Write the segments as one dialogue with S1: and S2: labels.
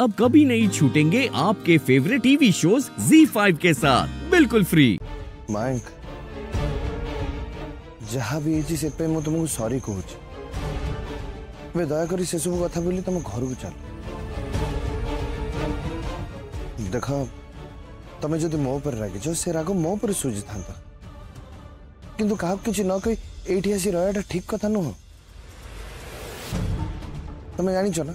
S1: अब कभी नहीं छूटेंगे आपके फेवरेट टीवी शोज Z5 के साथ बिल्कुल फ्री
S2: मैंक जहाँ भी तुमको सॉरी कोच वे दया करी से सुबह कथा बोली तुम घर को चल देखा तुम्हें जो
S3: मो पर रागे जो से राग मो पर सूझ था किंतु कहा कि न कही ये आसी रहा ठीक कथा
S4: नुह तुम्हें जान ना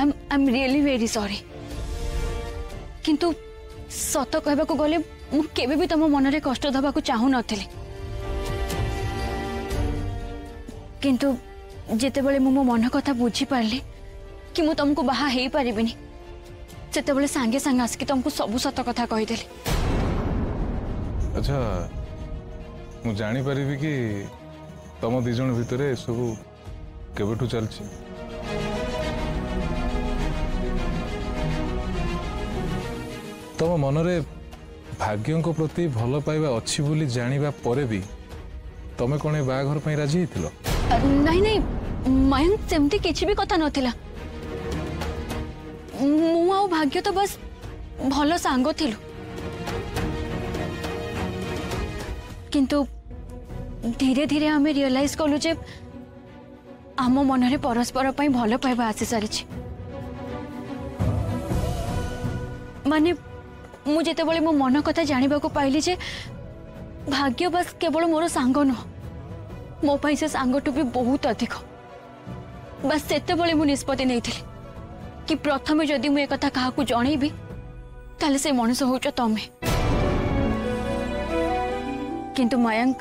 S4: I am I am really very sorry কিন্তু সত কহবাকু গলে মু কেবে বি তোম মনরে কষ্ট দেবাকু চাহু নথিলি কিন্তু যেতেবেলে মু মো মন কথা বুঝি পারলি কি মু তমকু বাহা হেই পারিবিনি সেতেবেলে সাঙ্গে সাঙ্গে আসকি তমকু সবু সত কথা কইদেলি আচ্ছা মু জানি পারিবি কি তম দুইজন
S3: ভিতরে এসবু কেবেঠু চলছে ତମ ମନରେ ଭାଗ୍ୟଙ୍କ ପ୍ରତି ଭଲ ପାଇବା ଅଛି ବୋଲି ଜାଣିବା ପରେ ବି ତମେ କ'ଣ ଏ ବାହାଘର ପାଇଁ ରାଜି ହେଇଥିଲ
S4: ନାଇଁ ନାଇଁ ମୟଙ୍କ ସେମିତି କିଛି ବି କଥା ନଥିଲା ମୁଁ ଆଉ ଭାଗ୍ୟ ତ ବାସ୍ ଭଲ ସାଙ୍ଗ ଥିଲୁ କିନ୍ତୁ ଧୀରେ ଧୀରେ ଆମେ ରିଅଲାଇଜ୍ କଲୁ ଯେ ଆମ ମନରେ ପରସ୍ପର ପାଇଁ ଭଲ ପାଇବା ଆସିସାରିଛି ମାନେ ମୁଁ ଯେତେବେଳେ ମୋ ମନ କଥା ଜାଣିବାକୁ ପାଇଲି ଯେ ଭାଗ୍ୟ ବାସ୍ କେବଳ ମୋର ସାଙ୍ଗ ନୁହଁ ମୋ ପାଇଁ ସେ ସାଙ୍ଗଠୁ ବି ବହୁତ ଅଧିକ ବାସ୍ ସେତେବେଳେ ମୁଁ ନିଷ୍ପତ୍ତି ନେଇଥିଲି କି ପ୍ରଥମେ ଯଦି ମୁଁ ଏକଥା କାହାକୁ ଜଣେଇବି ତାହେଲେ ସେ ମଣିଷ ହେଉଛ ତମେ କିନ୍ତୁ ମୟଙ୍କ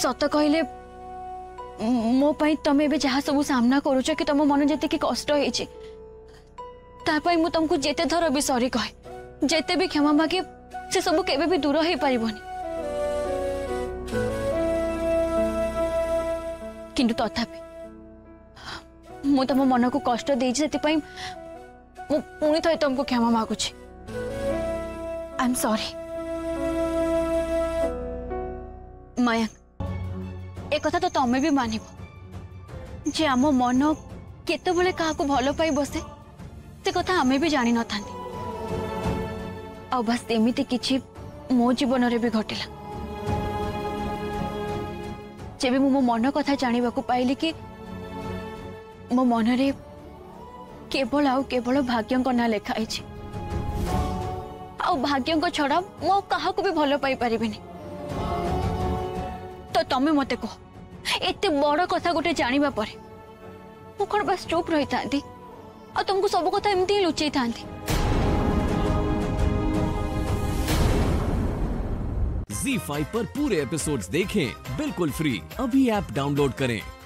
S4: ସତ କହିଲେ ମୋ ପାଇଁ ତମେ ଏବେ ଯାହା ସବୁ ସାମ୍ନା କରୁଛ କି ତମ ମନ ଯେତିକି କଷ୍ଟ ହେଇଛି तापाई मु तुमको जेते थर भी सॉरी कहे जेते भी क्षमा मागे से सब केबे भी दूर हो पारिबोनी किंतु तथापि मु तुम मन को कष्ट देछि सेति पई मु पुणी थई तुमको क्षमा मागुछि आई एम सॉरी माया ए कथा तो तमे भी मानिबो जे आम मन केतबेले काहाकू भलो पाई बसे ସେ କଥା ଆମେ ବି ଜାଣିନଥାନ୍ତି ଆଉ ବାସ୍ ଏମିତି କିଛି ମୋ ଜୀବନରେ ବି ଘଟିଲା ଯେବେ ମୁଁ ମୋ ମନ କଥା ଜାଣିବାକୁ ପାଇଲି କି ମୋ ମନରେ କେବଳ ଆଉ କେବଳ ଭାଗ୍ୟଙ୍କ ନାଁ ଲେଖା ହେଇଛି ଆଉ ଭାଗ୍ୟଙ୍କ ଛଡ଼ା ମୁଁ ଆଉ କାହାକୁ ବି ଭଲ ପାଇପାରିବିନି ତ ତମେ ମୋତେ କୁହ ଏତେ ବଡ଼ କଥା ଗୋଟେ ଜାଣିବା ପରେ ମୁଁ କ'ଣ ବାସ୍ ଚୁପ୍ ରହିଥାନ୍ତି तुमको सब कथा एमती ही लुचे था
S1: Z5 पर पूरे एपिसोड्स देखें बिल्कुल फ्री अभी ऐप डाउनलोड करें